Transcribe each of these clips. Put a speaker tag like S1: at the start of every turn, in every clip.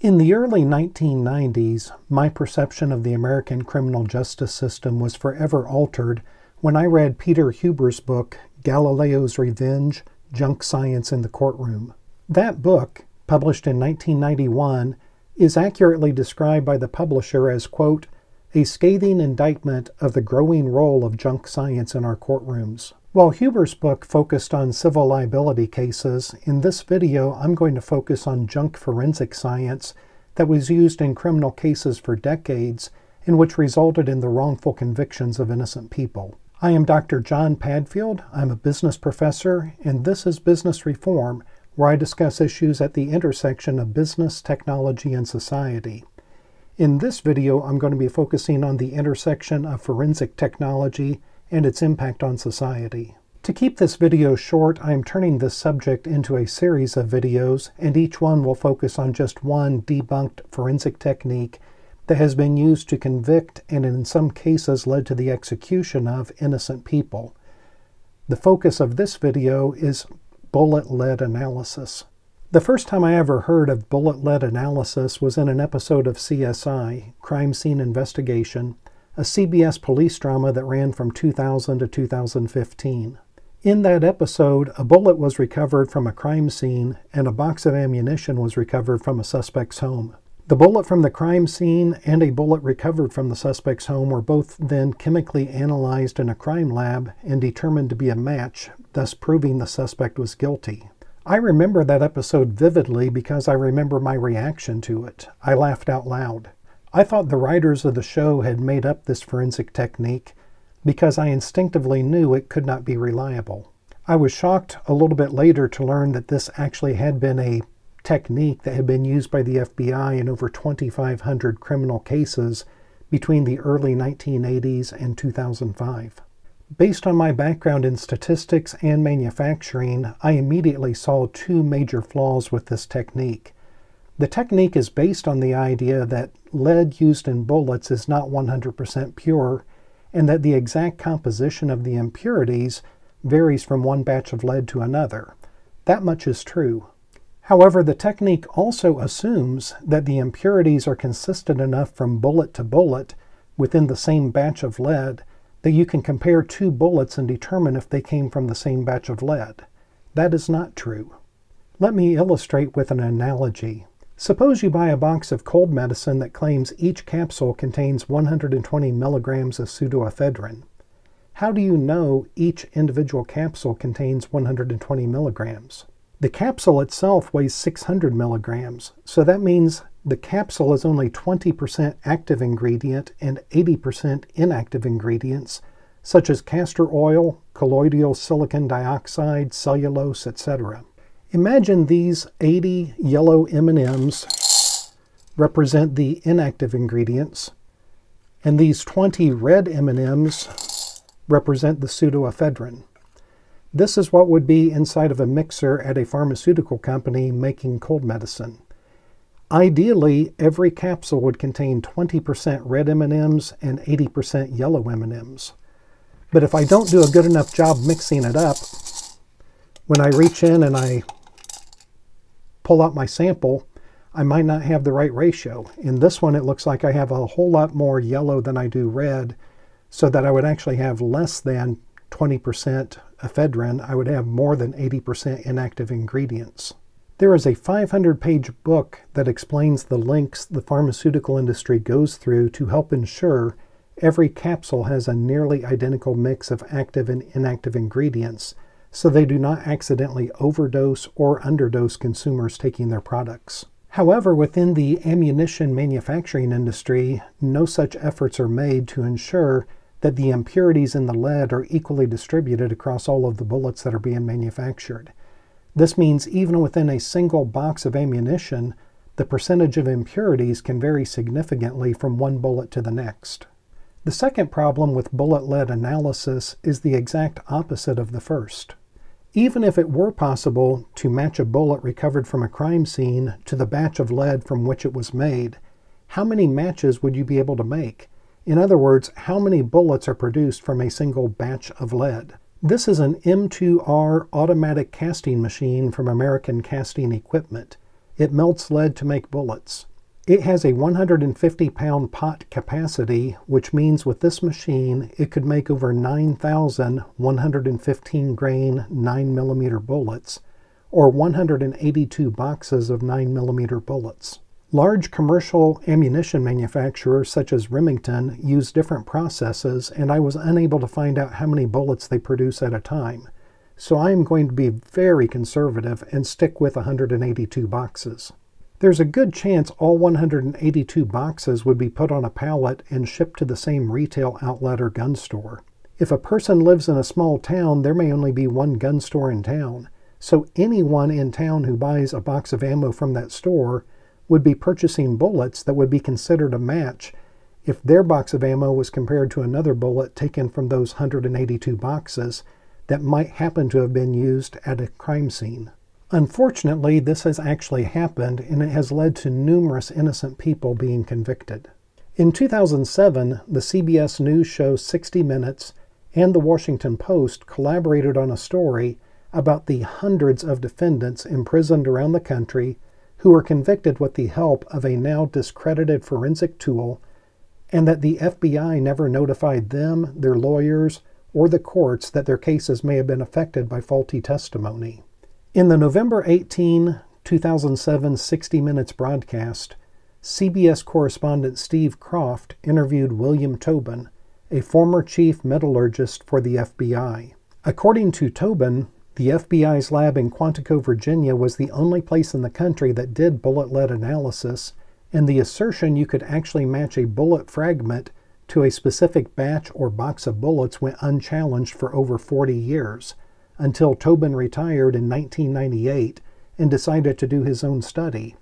S1: In the early 1990s, my perception of the American criminal justice system was forever altered when I read Peter Huber's book, Galileo's Revenge Junk Science in the Courtroom. That book, published in 1991, is accurately described by the publisher as, quote, a scathing indictment of the growing role of junk science in our courtrooms. While Huber's book focused on civil liability cases, in this video I'm going to focus on junk forensic science that was used in criminal cases for decades and which resulted in the wrongful convictions of innocent people. I am Dr. John Padfield. I'm a business professor, and this is Business Reform, where I discuss issues at the intersection of business, technology, and society. In this video, I'm going to be focusing on the intersection of forensic technology and its impact on society. To keep this video short, I am turning this subject into a series of videos, and each one will focus on just one debunked forensic technique that has been used to convict and in some cases led to the execution of innocent people. The focus of this video is bullet lead analysis. The first time I ever heard of bullet lead analysis was in an episode of CSI, Crime Scene Investigation, a CBS police drama that ran from 2000 to 2015. In that episode, a bullet was recovered from a crime scene and a box of ammunition was recovered from a suspect's home. The bullet from the crime scene and a bullet recovered from the suspect's home were both then chemically analyzed in a crime lab and determined to be a match, thus proving the suspect was guilty. I remember that episode vividly because I remember my reaction to it. I laughed out loud. I thought the writers of the show had made up this forensic technique because I instinctively knew it could not be reliable. I was shocked a little bit later to learn that this actually had been a technique that had been used by the FBI in over 2,500 criminal cases between the early 1980s and 2005. Based on my background in statistics and manufacturing, I immediately saw two major flaws with this technique. The technique is based on the idea that lead used in bullets is not 100% pure and that the exact composition of the impurities varies from one batch of lead to another. That much is true. However, the technique also assumes that the impurities are consistent enough from bullet to bullet within the same batch of lead that you can compare two bullets and determine if they came from the same batch of lead. That is not true. Let me illustrate with an analogy. Suppose you buy a box of cold medicine that claims each capsule contains 120 milligrams of pseudoephedrine. How do you know each individual capsule contains 120 milligrams? The capsule itself weighs 600 milligrams, so that means the capsule is only 20% active ingredient and 80% inactive ingredients, such as castor oil, colloidal silicon dioxide, cellulose, etc. Imagine these 80 yellow M&Ms represent the inactive ingredients, and these 20 red M&Ms represent the pseudoephedrine. This is what would be inside of a mixer at a pharmaceutical company making cold medicine. Ideally, every capsule would contain 20% red M&Ms and 80% yellow M&Ms. But if I don't do a good enough job mixing it up, when I reach in and I pull out my sample, I might not have the right ratio. In this one, it looks like I have a whole lot more yellow than I do red, so that I would actually have less than 20% ephedrine. I would have more than 80% inactive ingredients. There is a 500 page book that explains the links the pharmaceutical industry goes through to help ensure every capsule has a nearly identical mix of active and inactive ingredients so they do not accidentally overdose or underdose consumers taking their products. However, within the ammunition manufacturing industry, no such efforts are made to ensure that the impurities in the lead are equally distributed across all of the bullets that are being manufactured. This means even within a single box of ammunition, the percentage of impurities can vary significantly from one bullet to the next. The second problem with bullet lead analysis is the exact opposite of the first. Even if it were possible to match a bullet recovered from a crime scene to the batch of lead from which it was made, how many matches would you be able to make? In other words, how many bullets are produced from a single batch of lead? This is an M2R automatic casting machine from American Casting Equipment. It melts lead to make bullets. It has a 150 pound pot capacity, which means with this machine it could make over 9,000 115 grain 9mm bullets, or 182 boxes of 9mm bullets. Large commercial ammunition manufacturers such as Remington use different processes, and I was unable to find out how many bullets they produce at a time. So I am going to be very conservative and stick with 182 boxes. There's a good chance all 182 boxes would be put on a pallet and shipped to the same retail outlet or gun store. If a person lives in a small town, there may only be one gun store in town. So anyone in town who buys a box of ammo from that store would be purchasing bullets that would be considered a match if their box of ammo was compared to another bullet taken from those 182 boxes that might happen to have been used at a crime scene. Unfortunately, this has actually happened and it has led to numerous innocent people being convicted. In 2007, the CBS News show 60 Minutes and the Washington Post collaborated on a story about the hundreds of defendants imprisoned around the country who were convicted with the help of a now discredited forensic tool, and that the FBI never notified them, their lawyers, or the courts that their cases may have been affected by faulty testimony. In the November 18, 2007 60 Minutes broadcast, CBS correspondent Steve Kroft interviewed William Tobin, a former chief metallurgist for the FBI. According to Tobin, the FBI's lab in Quantico, Virginia was the only place in the country that did bullet lead analysis, and the assertion you could actually match a bullet fragment to a specific batch or box of bullets went unchallenged for over 40 years, until Tobin retired in 1998 and decided to do his own study,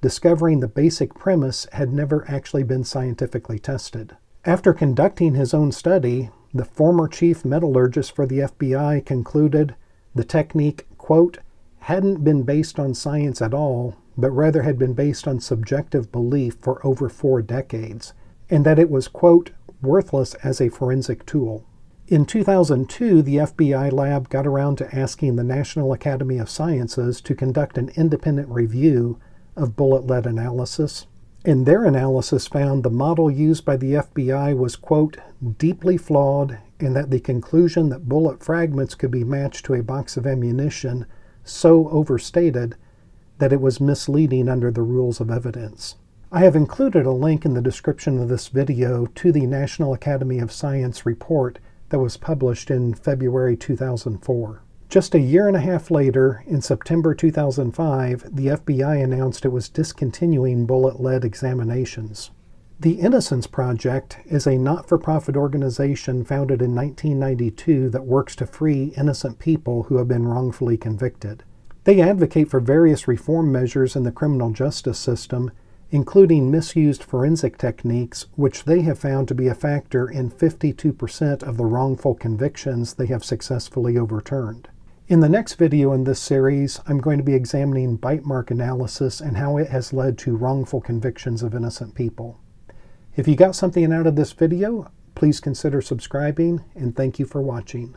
S1: discovering the basic premise had never actually been scientifically tested. After conducting his own study, the former chief metallurgist for the FBI concluded the technique, quote, hadn't been based on science at all, but rather had been based on subjective belief for over four decades, and that it was, quote, worthless as a forensic tool. In 2002, the FBI lab got around to asking the National Academy of Sciences to conduct an independent review of bullet lead analysis, and their analysis found the model used by the FBI was, quote, deeply flawed and that the conclusion that bullet fragments could be matched to a box of ammunition so overstated that it was misleading under the rules of evidence. I have included a link in the description of this video to the National Academy of Science report that was published in February 2004. Just a year and a half later, in September 2005, the FBI announced it was discontinuing bullet lead examinations. The Innocence Project is a not for profit organization founded in 1992 that works to free innocent people who have been wrongfully convicted. They advocate for various reform measures in the criminal justice system, including misused forensic techniques, which they have found to be a factor in 52% of the wrongful convictions they have successfully overturned. In the next video in this series, I'm going to be examining bite mark analysis and how it has led to wrongful convictions of innocent people. If you got something out of this video, please consider subscribing and thank you for watching.